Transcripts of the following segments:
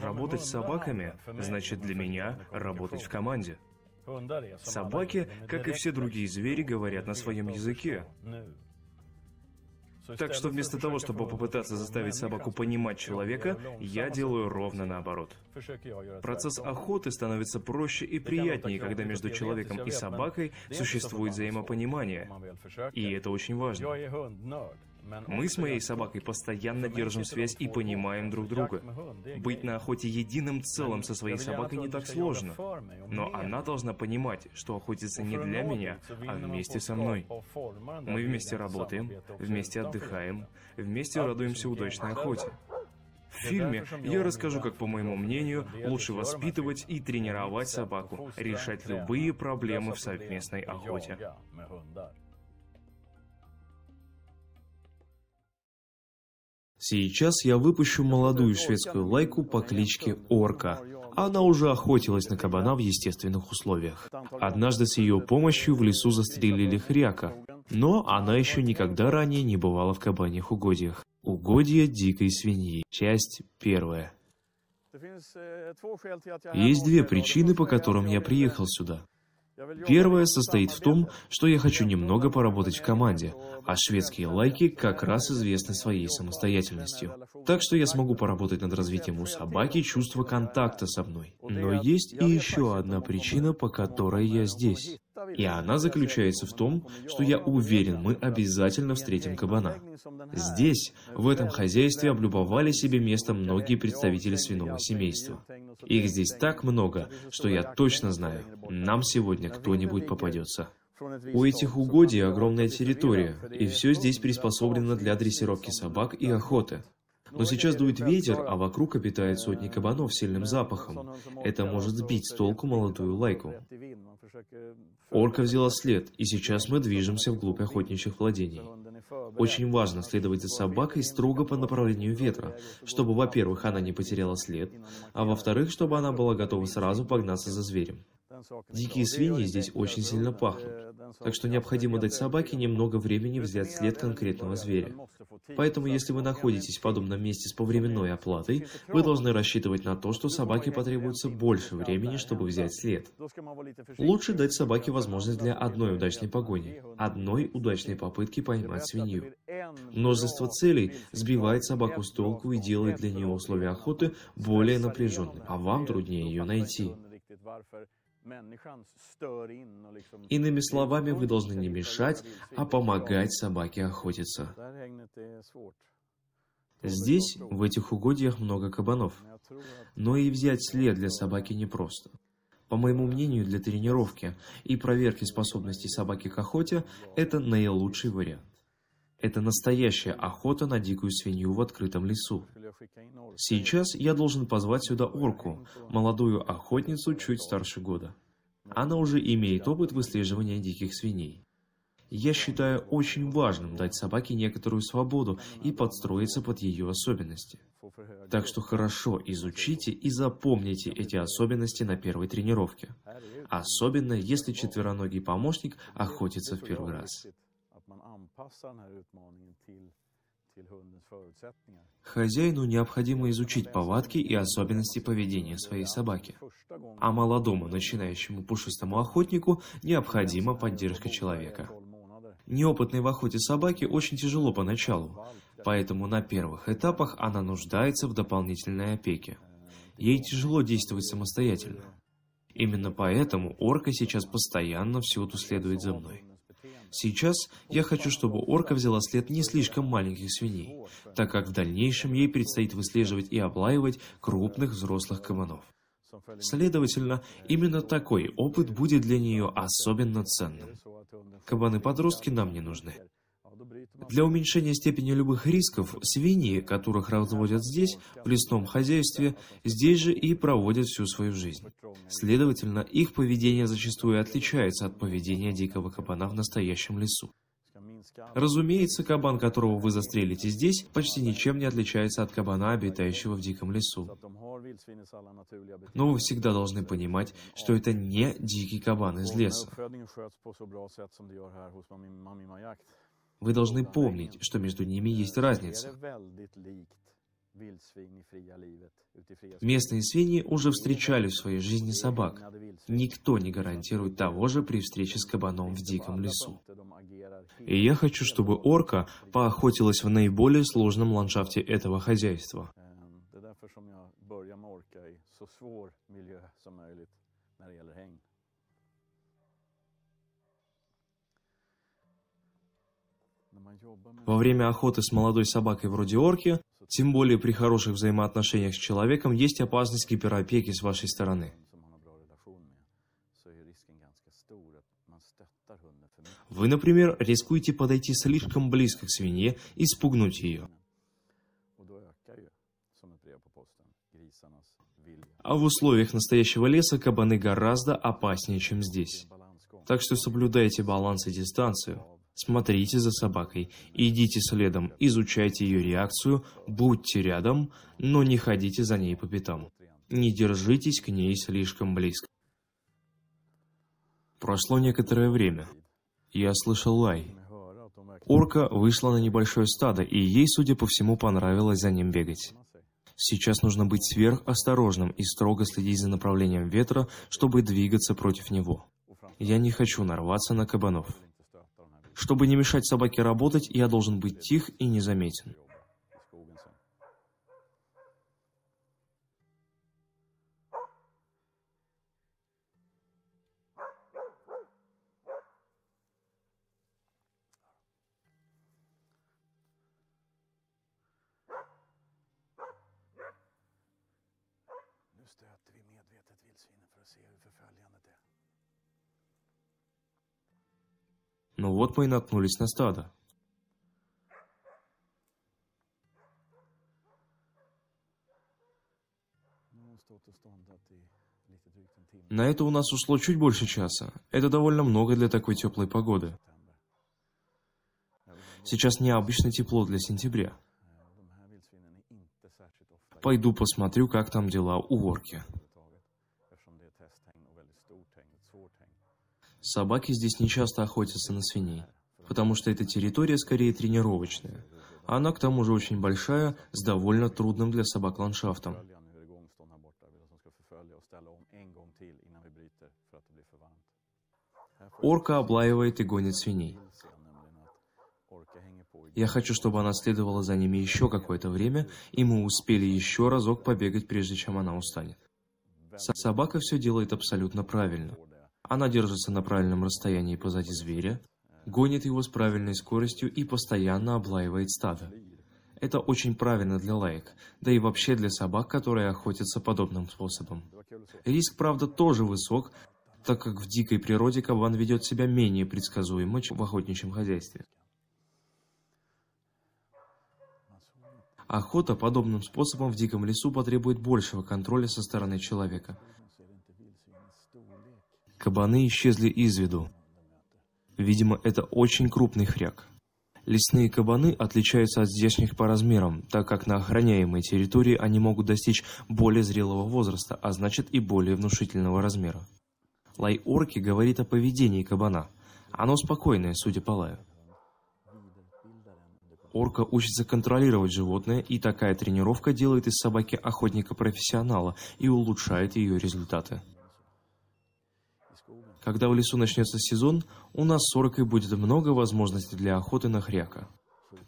Работать с собаками значит для меня работать в команде. Собаки, как и все другие звери, говорят на своем языке. Так что вместо того, чтобы попытаться заставить собаку понимать человека, я делаю ровно наоборот. Процесс охоты становится проще и приятнее, когда между человеком и собакой существует взаимопонимание. И это очень важно. Мы с моей собакой постоянно держим связь и понимаем друг друга. Быть на охоте единым целым со своей собакой не так сложно. Но она должна понимать, что охотится не для меня, а вместе со мной. Мы вместе работаем, вместе отдыхаем, вместе радуемся удачной охоте. В фильме я расскажу, как, по моему мнению, лучше воспитывать и тренировать собаку, решать любые проблемы в совместной охоте. Сейчас я выпущу молодую шведскую лайку по кличке Орка. Она уже охотилась на кабана в естественных условиях. Однажды с ее помощью в лесу застрелили хряка, но она еще никогда ранее не бывала в кабаньих угодьях. Угодья дикой свиньи. Часть первая. Есть две причины, по которым я приехал сюда. Первое состоит в том, что я хочу немного поработать в команде, а шведские лайки как раз известны своей самостоятельностью. Так что я смогу поработать над развитием у собаки чувства контакта со мной. Но есть и еще одна причина, по которой я здесь. И она заключается в том, что я уверен, мы обязательно встретим кабана. Здесь, в этом хозяйстве, облюбовали себе место многие представители свиного семейства. Их здесь так много, что я точно знаю, нам сегодня кто-нибудь попадется. У этих угодий огромная территория, и все здесь приспособлено для дрессировки собак и охоты. Но сейчас дует ветер, а вокруг обитает сотни кабанов с сильным запахом. Это может сбить с толку молодую лайку. Орка взяла след, и сейчас мы движемся вглубь охотничьих владений. Очень важно следовать за собакой строго по направлению ветра, чтобы, во-первых, она не потеряла след, а во-вторых, чтобы она была готова сразу погнаться за зверем. Дикие свиньи здесь очень сильно пахнут, так что необходимо дать собаке немного времени взять след конкретного зверя. Поэтому, если вы находитесь в подобном месте с повременной оплатой, вы должны рассчитывать на то, что собаке потребуется больше времени, чтобы взять след. Лучше дать собаке возможность для одной удачной погони, одной удачной попытки поймать свинью. Множество целей сбивает собаку с толку и делает для нее условия охоты более напряженными, а вам труднее ее найти. Иными словами, вы должны не мешать, а помогать собаке охотиться. Здесь, в этих угодьях, много кабанов. Но и взять след для собаки непросто. По моему мнению, для тренировки и проверки способностей собаки к охоте это наилучший вариант. Это настоящая охота на дикую свинью в открытом лесу. Сейчас я должен позвать сюда орку, молодую охотницу чуть старше года. Она уже имеет опыт выслеживания диких свиней. Я считаю очень важным дать собаке некоторую свободу и подстроиться под ее особенности. Так что хорошо изучите и запомните эти особенности на первой тренировке. Особенно, если четвероногий помощник охотится в первый раз. Хозяину необходимо изучить повадки и особенности поведения своей собаки. А молодому начинающему пушистому охотнику необходима поддержка человека. Неопытной в охоте собаке очень тяжело поначалу, поэтому на первых этапах она нуждается в дополнительной опеке. Ей тяжело действовать самостоятельно. Именно поэтому орка сейчас постоянно всюду следует за мной. Сейчас я хочу, чтобы орка взяла след не слишком маленьких свиней, так как в дальнейшем ей предстоит выслеживать и облаивать крупных взрослых кабанов. Следовательно, именно такой опыт будет для нее особенно ценным. Кабаны-подростки нам не нужны. Для уменьшения степени любых рисков, свиньи, которых разводят здесь, в лесном хозяйстве, здесь же и проводят всю свою жизнь. Следовательно, их поведение зачастую отличается от поведения дикого кабана в настоящем лесу. Разумеется, кабан, которого вы застрелите здесь, почти ничем не отличается от кабана, обитающего в диком лесу. Но вы всегда должны понимать, что это не дикий кабан из леса. Вы должны помнить, что между ними есть разница. Местные свиньи уже встречали в своей жизни собак. Никто не гарантирует того же при встрече с кабаном в диком лесу. И я хочу, чтобы орка поохотилась в наиболее сложном ландшафте этого хозяйства. Во время охоты с молодой собакой вроде орки, тем более при хороших взаимоотношениях с человеком, есть опасность гиперопеки с вашей стороны. Вы, например, рискуете подойти слишком близко к свинье и спугнуть ее. А в условиях настоящего леса кабаны гораздо опаснее, чем здесь. Так что соблюдайте баланс и дистанцию. Смотрите за собакой, идите следом, изучайте ее реакцию, будьте рядом, но не ходите за ней по пятам. Не держитесь к ней слишком близко. Прошло некоторое время. Я слышал лай. Орка вышла на небольшое стадо, и ей, судя по всему, понравилось за ним бегать. Сейчас нужно быть сверхосторожным и строго следить за направлением ветра, чтобы двигаться против него. Я не хочу нарваться на кабанов. Чтобы не мешать собаке работать, я должен быть тих и незаметен. Но вот мы и наткнулись на стадо. На это у нас ушло чуть больше часа. Это довольно много для такой теплой погоды. Сейчас необычно тепло для сентября. Пойду посмотрю, как там дела у орки. Собаки здесь не часто охотятся на свиней, потому что эта территория скорее тренировочная. Она к тому же очень большая, с довольно трудным для собак ландшафтом. Орка облаивает и гонит свиней. Я хочу, чтобы она следовала за ними еще какое-то время, и мы успели еще разок побегать, прежде чем она устанет. Собака все делает абсолютно правильно. Она держится на правильном расстоянии позади зверя, гонит его с правильной скоростью и постоянно облаивает стадо. Это очень правильно для лаек, да и вообще для собак, которые охотятся подобным способом. Риск, правда, тоже высок, так как в дикой природе кабан ведет себя менее предсказуемо, чем в охотничьем хозяйстве. Охота подобным способом в диком лесу потребует большего контроля со стороны человека – Кабаны исчезли из виду. Видимо, это очень крупный хряк. Лесные кабаны отличаются от здешних по размерам, так как на охраняемой территории они могут достичь более зрелого возраста, а значит и более внушительного размера. Лай орки говорит о поведении кабана. Оно спокойное, судя по лаю. Орка учится контролировать животное, и такая тренировка делает из собаки охотника-профессионала и улучшает ее результаты. Когда в лесу начнется сезон, у нас с Оркой будет много возможностей для охоты на хряка.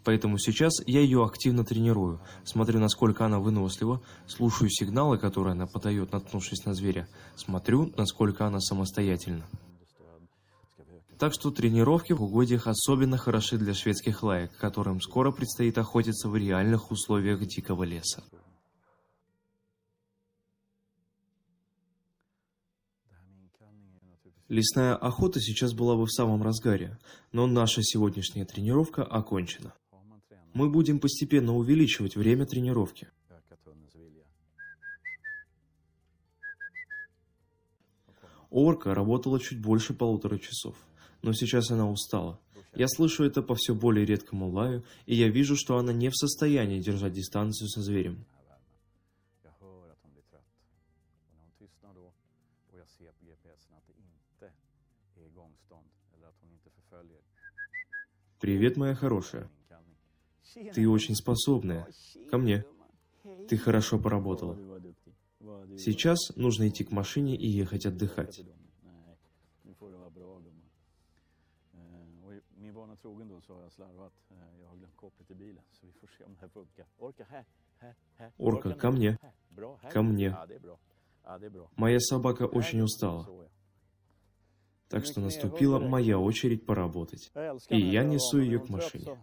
Поэтому сейчас я ее активно тренирую, смотрю, насколько она вынослива, слушаю сигналы, которые она подает, наткнувшись на зверя, смотрю, насколько она самостоятельна. Так что тренировки в угодьях особенно хороши для шведских лаек, которым скоро предстоит охотиться в реальных условиях дикого леса. Лесная охота сейчас была бы в самом разгаре, но наша сегодняшняя тренировка окончена. Мы будем постепенно увеличивать время тренировки. Орка работала чуть больше полутора часов, но сейчас она устала. Я слышу это по все более редкому лаю, и я вижу, что она не в состоянии держать дистанцию со зверем. Привет, моя хорошая. Ты очень способная. Ко мне. Ты хорошо поработала. Сейчас нужно идти к машине и ехать отдыхать. Орка, vana ко мне. Ко мне. Моя собака очень устала. Так что наступила моя очередь поработать. И я несу ее к машине.